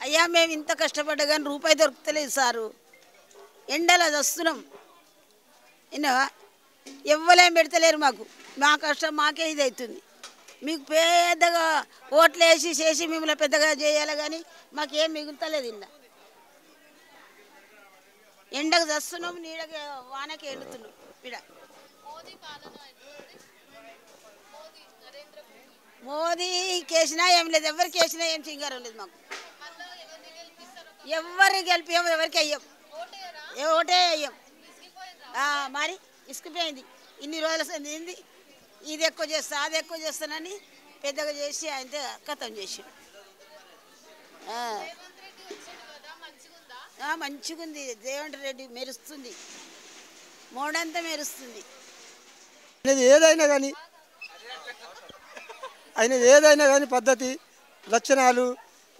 అయ్యా మేము ఇంత కష్టపడ్డా కానీ రూపాయి దొరుకుతలేదు సారు. ఎండలో వస్తున్నాం విన్నావా ఎవ్వలేం పెడతలేరు మాకు. మా కష్టం మాకే ఇది అవుతుంది మీకు పెద్దగా ఓట్లు వేసి చేసి మిమ్మల్ని పెద్దగా చేయాలి కానీ మాకేం మిగులుతలేదు ఇలా ఎండకు చస్తున్నాం నీడకి వానకి ఎండుతున్నాం. ఇడ. మోదీ కేసినా ఏం లేదు ఎవరికి వేసినా ఏం చింగారం లేదు మాకు. ఎవరు గెలిపాం ఎవరికి అయ్యాం. ఏ ఓటే అయ్యాం. మరి ఇసుకుపోయింది. ఇన్ని రోజులు ఏంది? ఇది ఎక్కువ చేస్తా అది ఎక్కువ చేస్తానని పెద్దగా చేసి ఆయనతో కథం చేసి. మంచిగుంది. దేవంటి రెడ్డి మెరుస్తుంది. మోడంతా మెరుస్తుంది. అనేది ఏదైనా కానీ ఆయన ఏదైనా కానీ పద్ధతి లక్షణాలు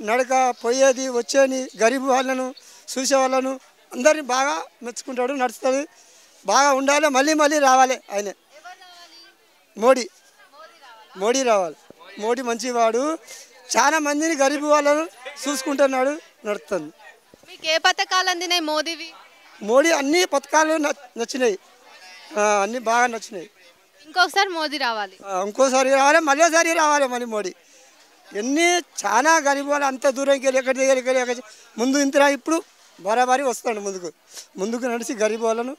నడక పోయేది వచ్చేది గరీబ్ వాళ్ళను చూసే వాళ్ళను అందరిని బాగా మెచ్చుకుంటాడు నడుస్తుంది బాగా ఉండాలి మళ్ళీ మళ్ళీ రావాలి ఆయన. మోడీ. మోడీ రావాలి. మోడీ మంచివాడు. చాలా మందిని గరీబ్ వాళ్ళను చూసుకుంటున్నాడు నడుస్తుంది మీకు ఏ పథకాలు అందినాయి మోదీవి? మోడీ అన్ని పథకాలు నచ్- నచ్చినాయి. అన్నీ బాగా నచ్చినాయి. ఇంకొకసారి మోదీ రావాలి. ఇంకోసారి రావాలి మళ్ళీసారి రావాలి మళ్ళీ మోడీ. ఎన్ని చాలా గరీబ్ వాళ్ళు అంత దూరంకి వెళ్ళి ఎక్కడి దగ్గరికి వెళ్ళి ఎక్కడి ముందు ఇంతరా ఇప్పుడు బరాబరి వస్తాడు ముందుకు. ముందుకు నడిచి గరీబ్ వాళ్ళను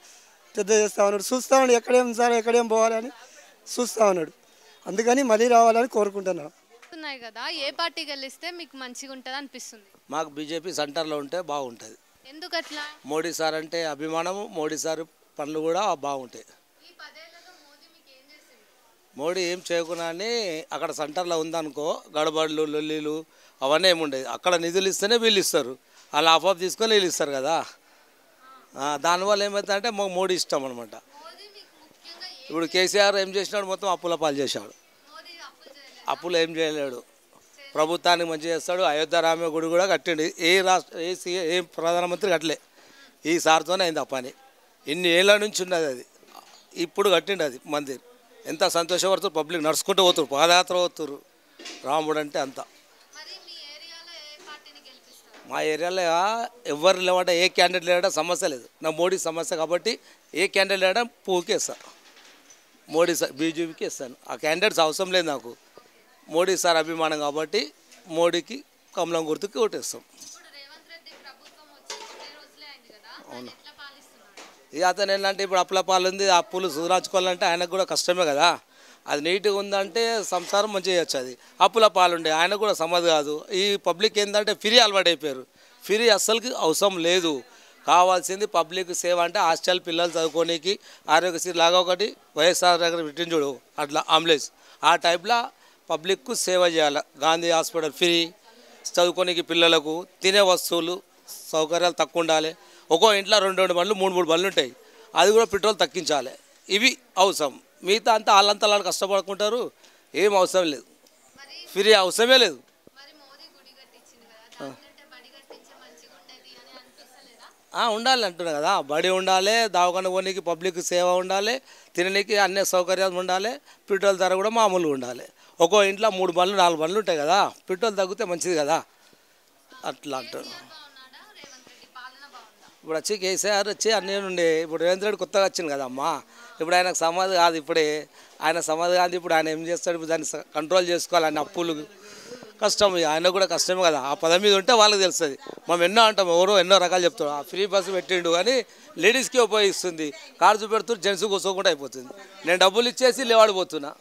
పెద్ద చేస్తా ఉన్నాడు. చూస్తా ఉన్నాడు ఎక్కడేం సార్ ఎక్కడేం పోవాలని చూస్తా ఉన్నాడు. అందుకని మళ్ళీ రావాలని కోరుకుంటున్నాను. ఉన్నాయి కదా ఏ పార్టీ గెలిస్తే మీకు మంచిగా ఉంటుంది అనిపిస్తుంది? మాకు బీజేపీ సెంటర్లో ఉంటే బాగుంటుంది. ఎందుకు అట్లా మోడీ సార్ అంటే అభిమానము మోడీ సార్ పనులు కూడా బాగుంటాయి ఈ పదేళ్ళలో మోదీ మీకు ఏం చేసింది మోడీ ఏం అని అక్కడ సెంటర్లో ఉందనుకో గడబడులు లొల్లీలు అవన్నీ ఏముండేది. అక్కడ నిధులు ఇస్తేనే వీళ్ళు ఇస్తారు. వాళ్ళు ఆఫ్ ఆఫ్ తీసుకొని వీళ్ళు ఇస్తారు కదా. దానివల్ల ఏమవుతుందంటే మాకు మోడీ ఇష్టం అనమాట ఇప్పుడు కేసీఆర్ ఏం చేసినాడు? మొత్తం అప్పుల పాలు చేశాడు. అప్పులు ఏం చేయలేడు. ప్రభుత్వానికి మంచి చేస్తాడు. అయోధ్య రామ గుడి కూడా కట్టిండు. ఏ రాష్ట్ర ఏ సీ ఏ ప్రధానమంత్రి కట్టలే. ఈ సార్తోనే అయింది ఆ పని. ఇన్ని ఏళ్ళ నుంచి ఉన్నది అది. ఇప్పుడు కట్టిండు అది మందిర్. ఎంత సంతోషపడుతారు? పబ్లిక్ నడుచుకుంటూ పోతారు పాదయాత్ర పోతారు. రాముడు అంటే అంత మీ ఏరియాలో ఎవరు లేవంటే ఏ క్యాండిడేట్ లేడా సమస్య లేదు. నా మోడీ సమస్య కాబట్టి ఏ క్యాండిడేట్ లేడా పువ్వుకి ఇస్తాను మోడీ సార్ బీజేపీకి ఇస్తాను ఆ క్యాండిడేట్స్ అవసరం లేదు నాకు. మోడీ సార్ అభిమానం కాబట్టి మోడీకి కమలం గుర్తుకి ఓటేస్తాం. ఇప్పుడు ఇక అతను ఏంటంటే ఇప్పుడు అప్పుల పాలు ఉంది ఆ అప్పులు సుధరాచుకోవాలంటే ఆయనకు కూడా కష్టమే కదా. అది నీట్గా ఉందంటే సంసారం మంచిగా చేయొచ్చు అది. అప్పుల పాలు ఉండే ఆయన కూడా సమది కాదు. ఈ పబ్లిక్ ఏంటంటే ఫ్రీ అలవాటు అయిపోయారు. ఫ్రీ అస్సలకి అవసరం లేదు. కావాల్సింది పబ్లిక్ సేవ అంటే హాస్టల్ పిల్లలు చదువుకోనికి ఆరోగ్యశ్రీ లాగా ఒకటి వైఎస్ఆర్ దగ్గర పెట్టింది చూడు అట్లా అంబులెన్స్ ఆ టైప్లో పబ్లిక్కు సేవ చేయాలి. Gandhi hospital free. చదువుకోనికి పిల్లలకు తినే వస్తువులు సౌకర్యాలు తక్కువ ఉండాలి. ఒక్కో ఇంట్లో రెండు రెండు బండ్లు మూడు మూడు బండ్లు ఉంటాయి. అది కూడా పెట్రోల్ తగ్గించాలి. ఇవి అవసరం. మిగతా అంతా వాళ్ళంతా వాళ్ళు కష్టపడుకుంటారు. ఏం అవసరం లేదు. ఫ్రీ అవసరమే లేదు. ఉండాలి అంటున్నా కదా. బడి ఉండాలి దవాఖాన పోనీకి పబ్లిక్ సేవ ఉండాలి తిననీకి అన్ని సౌకర్యాలు ఉండాలి పెట్రోల్ ధర కూడా మామూలుగా ఉండాలి. ఒక్కో ఇంట్లో మూడు బండ్లు నాలుగు బండ్లు ఉంటాయి కదా. పెట్రోల్ తగ్గితే మంచిది కదా. అట్లా అంటారు ఇప్పుడు వచ్చి కేసీఆర్ వచ్చి అన్నీ ఉండే ఇప్పుడు రేవంత్ రెడ్డి కొత్తగా వచ్చింది కదమ్మా ఇప్పుడు ఆయనకు సమాధి కాదు ఇప్పుడే. ఆయన సమాధి కాదు ఇప్పుడు ఆయన ఏం చేస్తాడు? ఇప్పుడు దాన్ని కంట్రోల్ చేసుకోవాలి ఆయన అప్పులు కష్టం. ఆయన కూడా కష్టమే కదా. ఆ పదం మీద ఉంటే వాళ్ళకి తెలుస్తుంది. మనం ఎన్నో అంటాం ఎవరో ఎన్నో రకాలు చెప్తాడు ఆ ఫ్రీ బస్సు పెట్టిండు కానీ లేడీస్కి ఉపయోగిస్తుంది. కారు చూపెడుతూ జెంట్స్ కూర్చోకుండా అయిపోతుంది. నేను డబ్బులు ఇచ్చేసి లేవాడిపోతున్నా